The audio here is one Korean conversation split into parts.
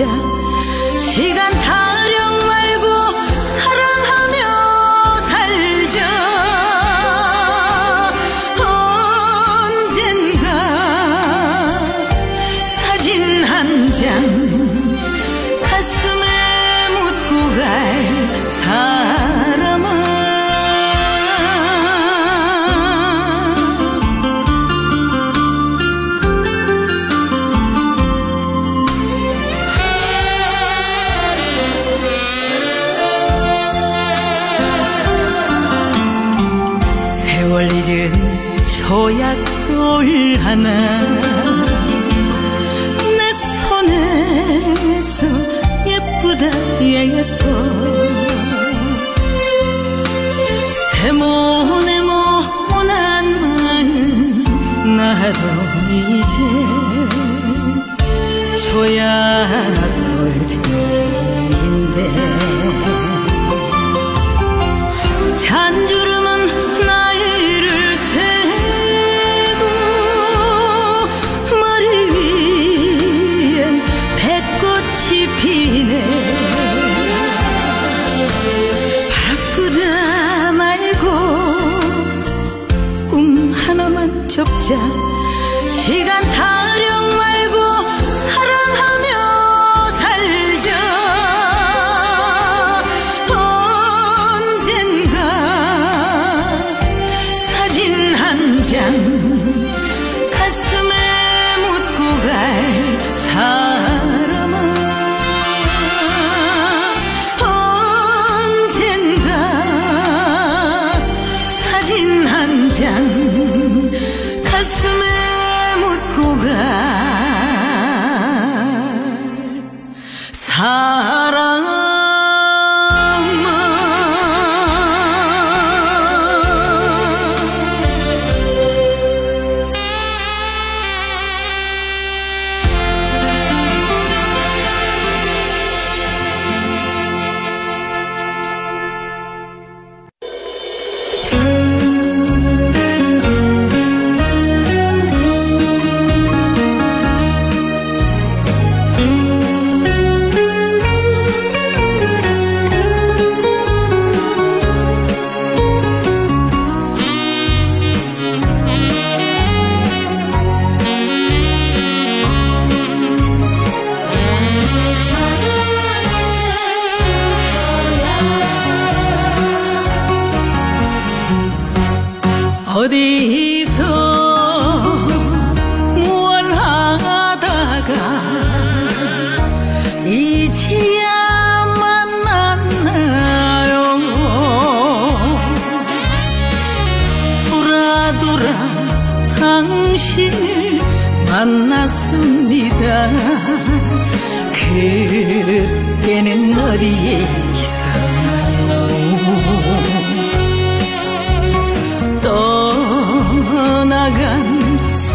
сейчас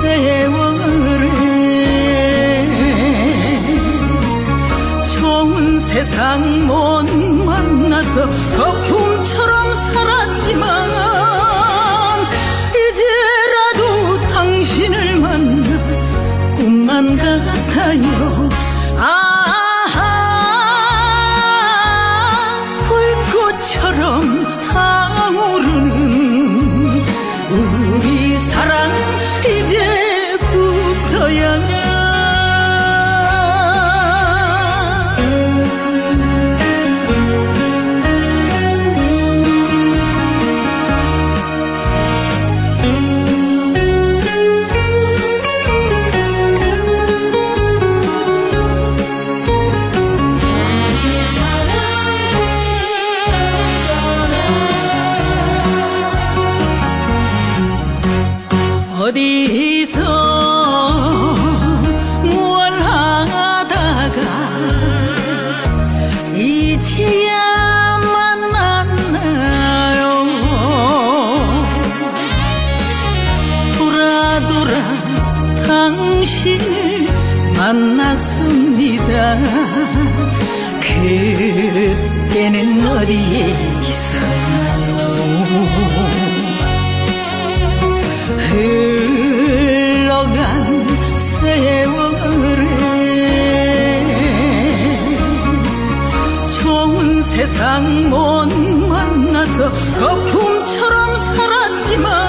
세월에 좋은 세상 못 만나서 거품처럼 살았지만 않습니다. 그때는 어디에 있었나요? 흘러간 세월에 좋은 세상 못 만나서 거품처럼 사라지만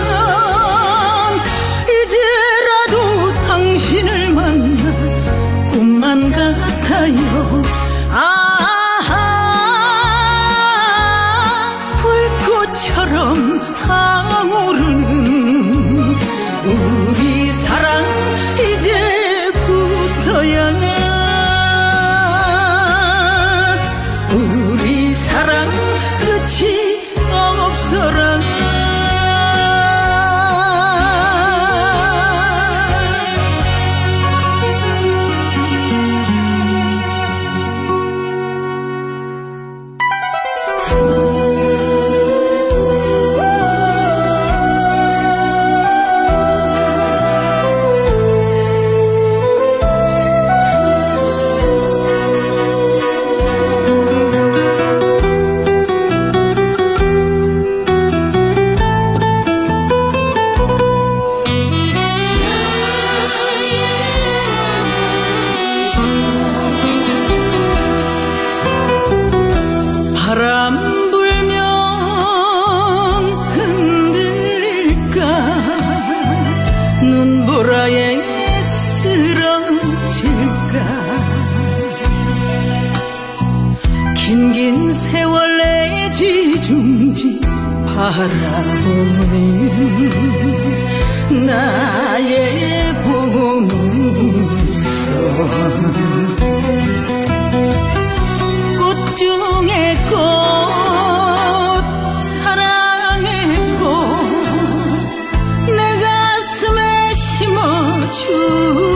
出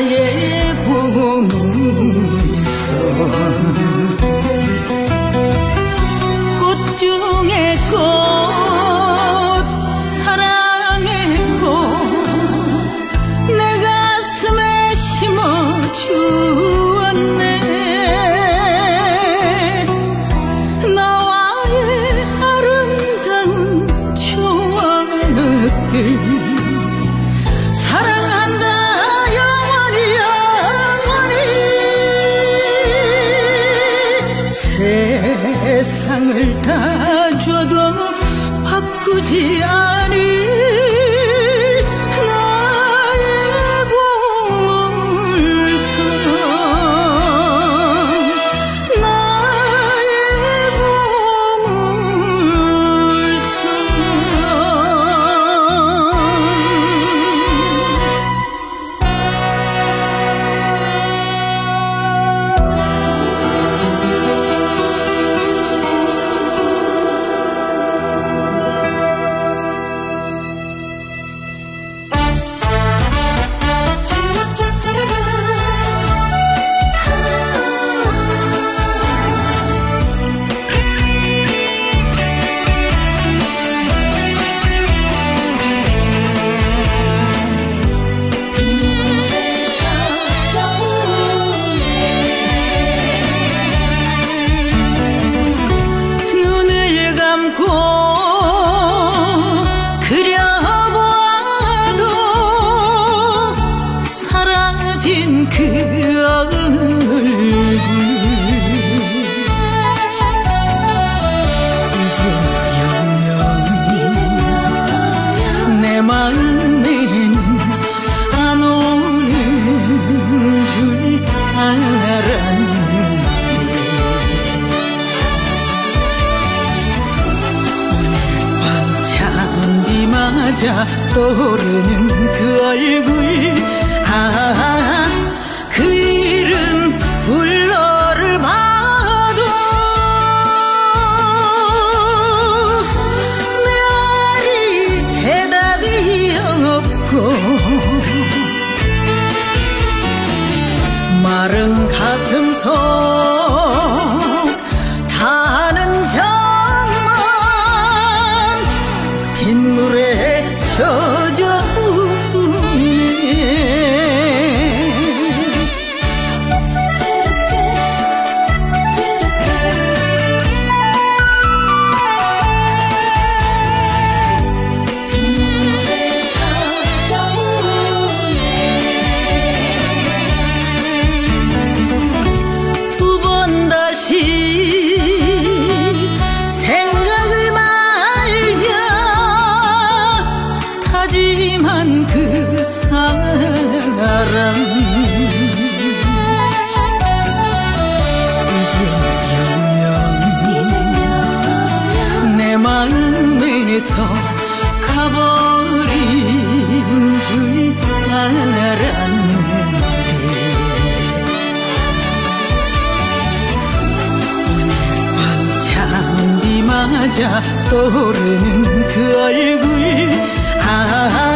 也不过如。错。 찾아 떠오르는 그 얼굴. 아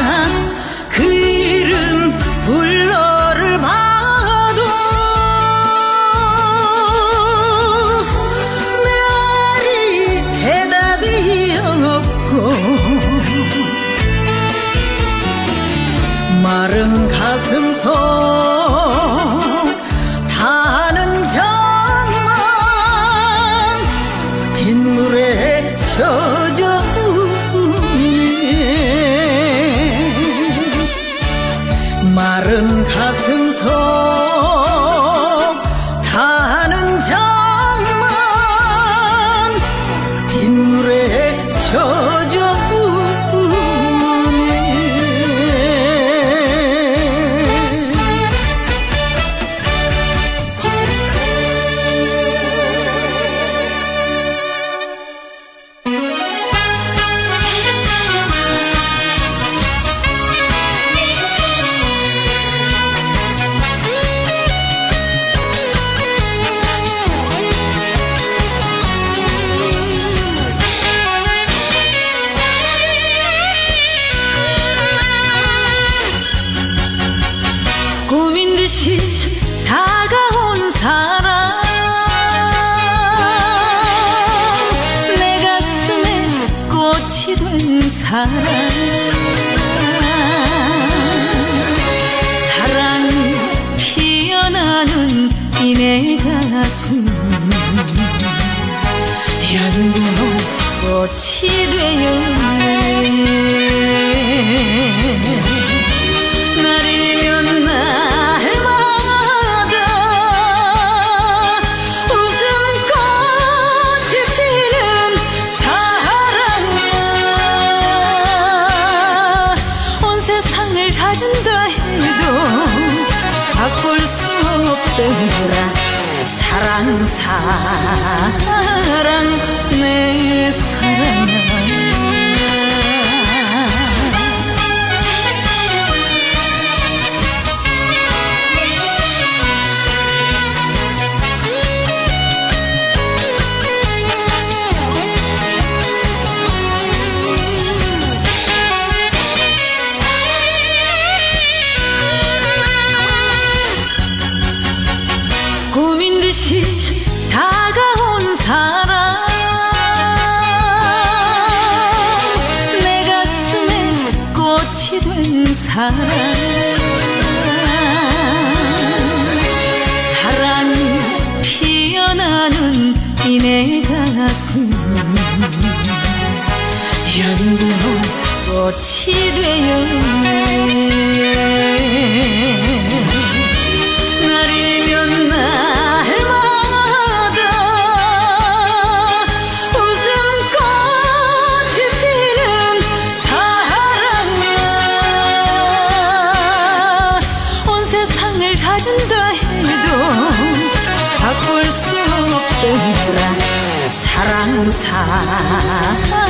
사랑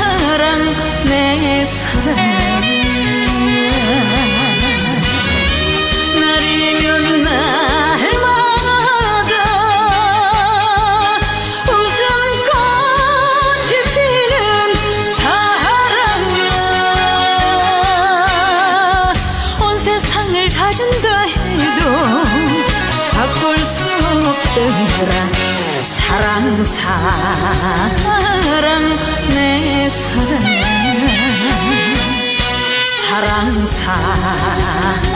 내 사랑. 날이면 날마다. 웃음꽃이 피는 사랑아. 온 세상을 가진다 해도 바꿀 수 없더라. 사랑 사랑 사랑 내 사랑. 사랑 사랑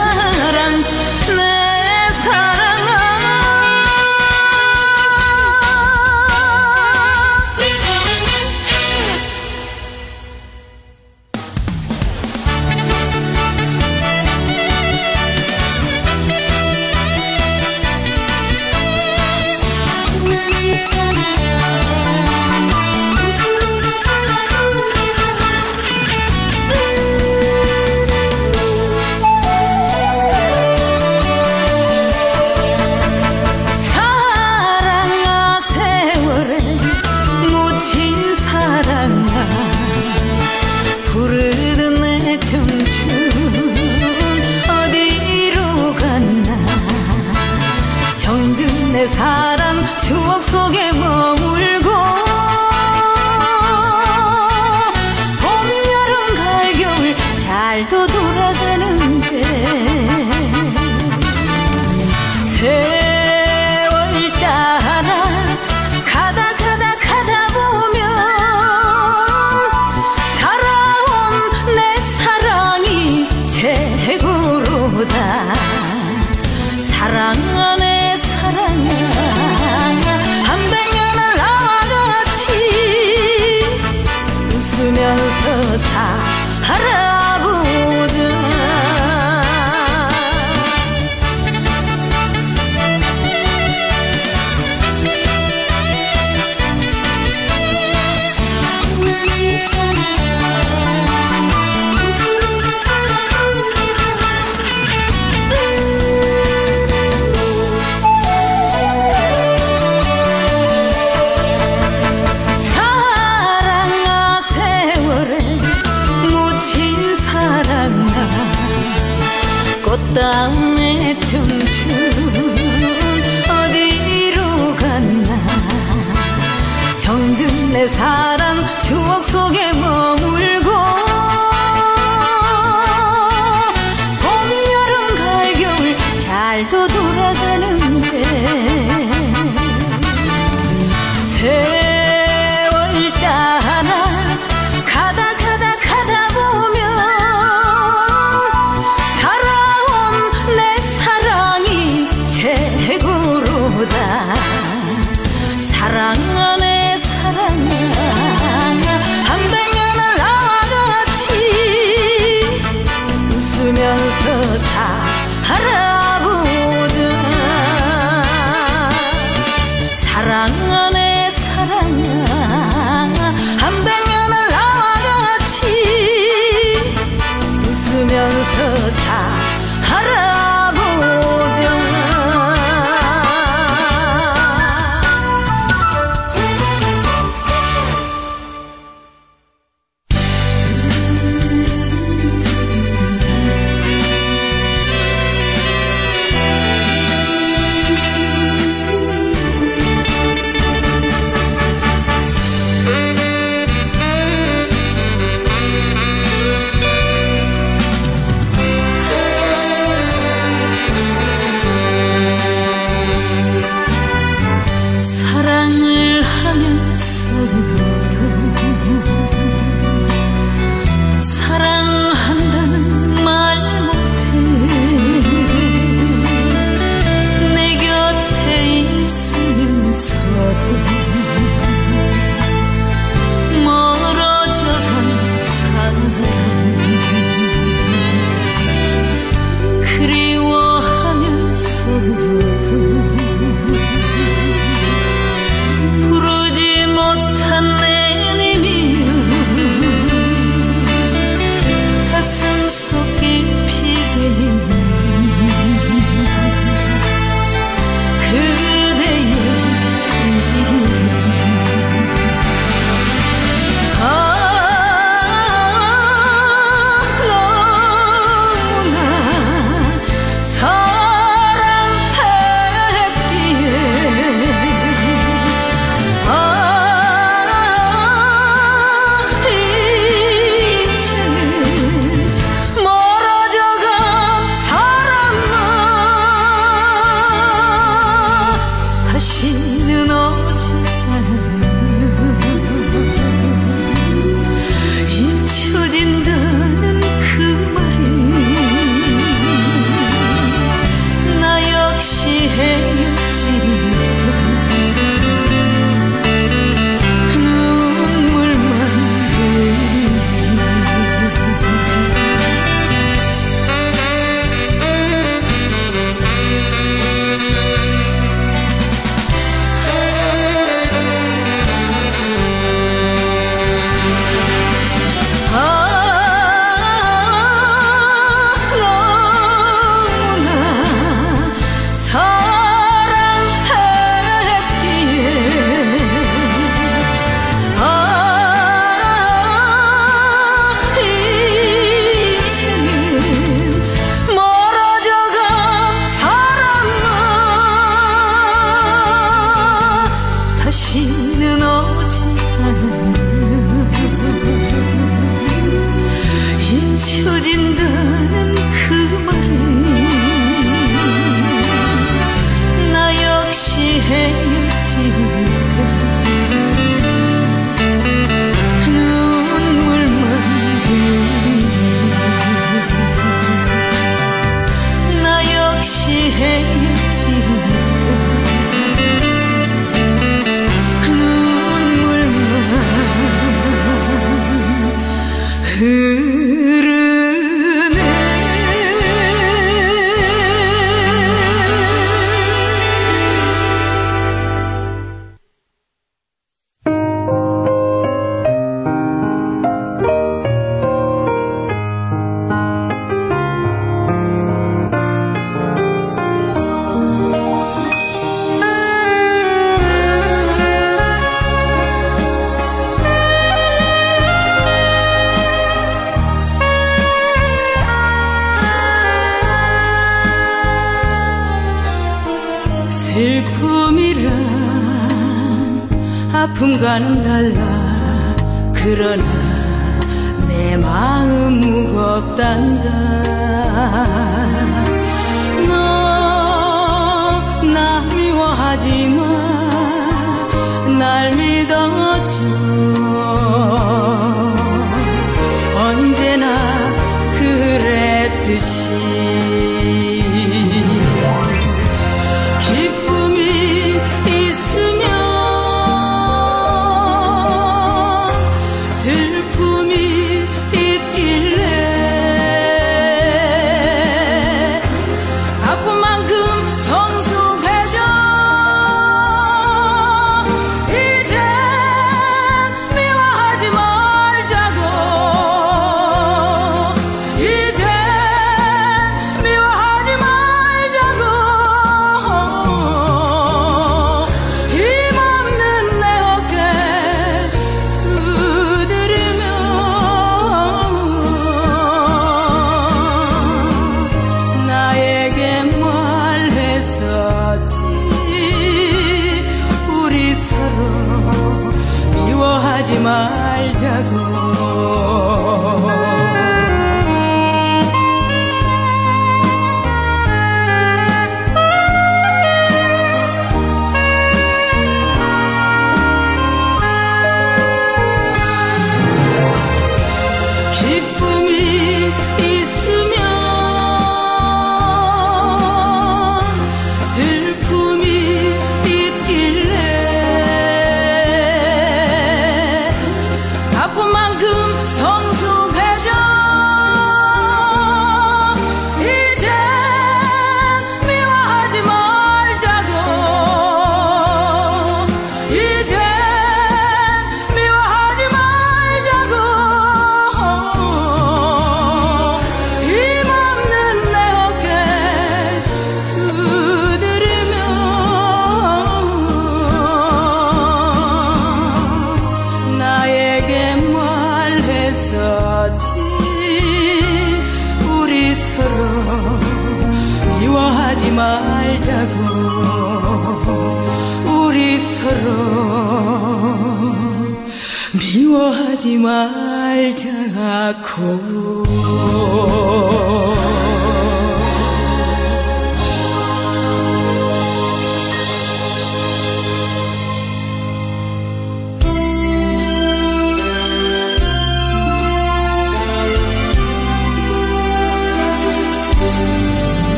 sarang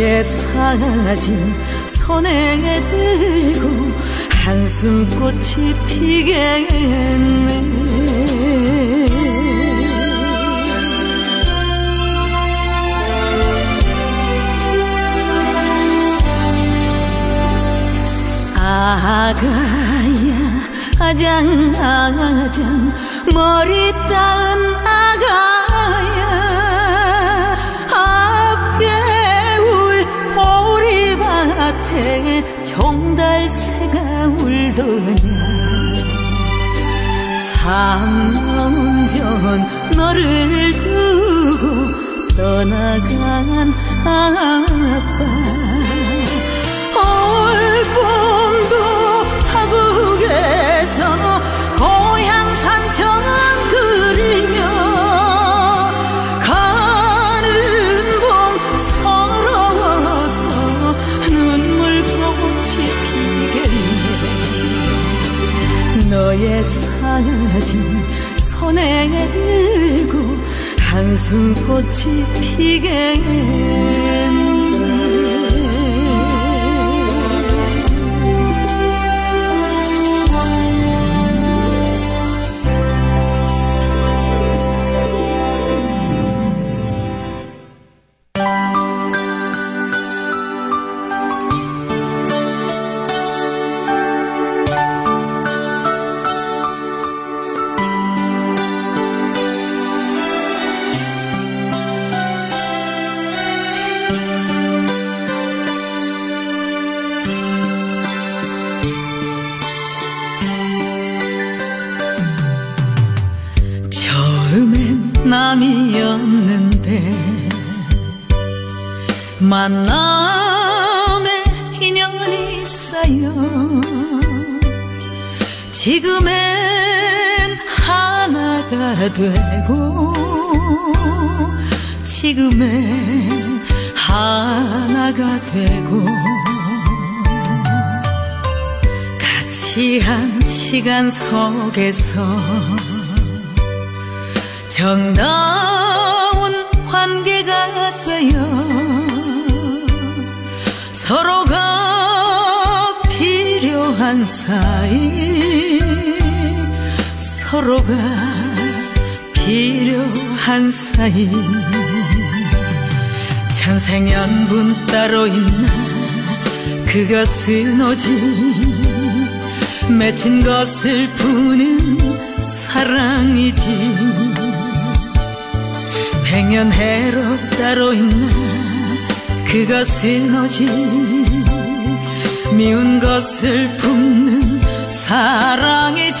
너의 사진 손에 들고 한숨꽃이 피겠네. 아가야 아장 아장 머리 따은 아가 밭에 종달새가 울더냐 삼년 전 너를 두고 떠나간 아빠. 올봄도 타국에서 고향 산천 그 사진 손에 들고 한숨꽃이 피게 되고 지금엔 하나가 되고 같이 한 시간 속에서 정다운 관계가 되어 서로가 필요한 사이 서로가 필요한 사이. 천생연분 따로 있나? 그것은 오직 맺힌 것을 푸는 사랑이지. 행연해로 따로 있나? 그것은 오직 미운 것을 품는 사랑이지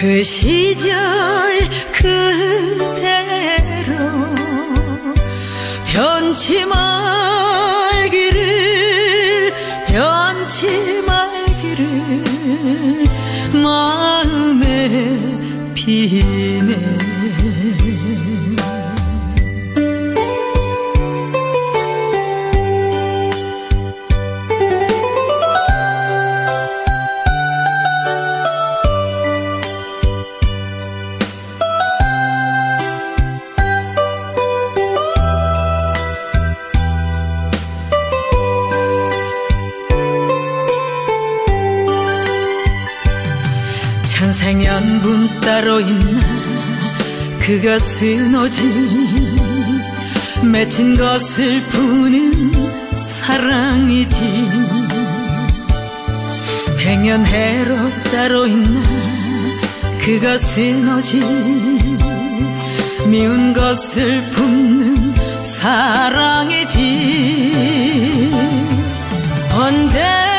그 시절 그대로 변치 말기를 변치 말기를 마음에 비네 그것은 오직 맺힌 것을 푸는 사랑이지. 행연 해로 따로 있나 그것은 오직 미운 것을 품는 사랑이지. 언제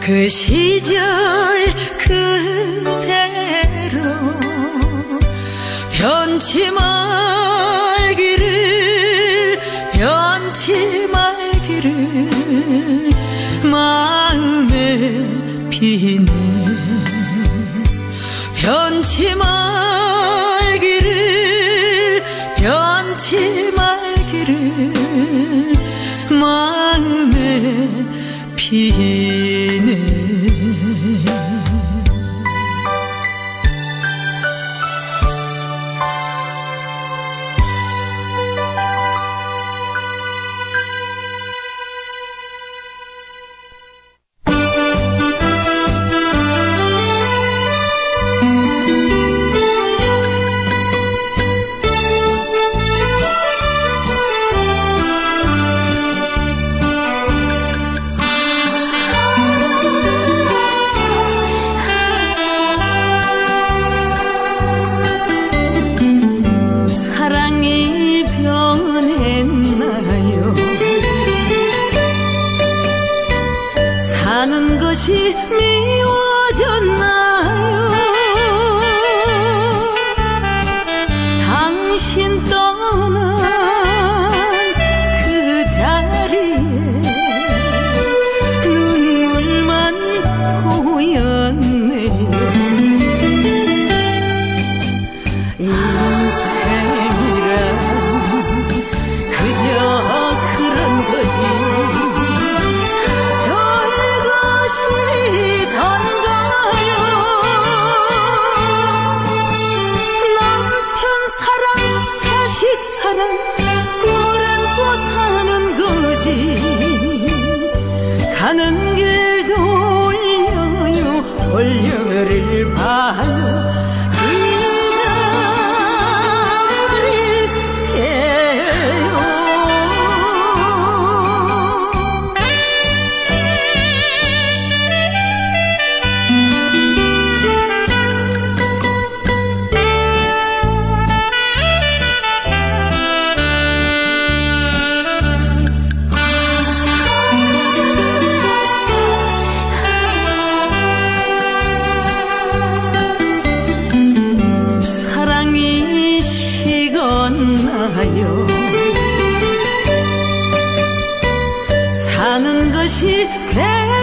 그 시절 그대로 변치 말기를 변치 말기를 마음에 비네. 변치 말기를 변치 말기를 피 것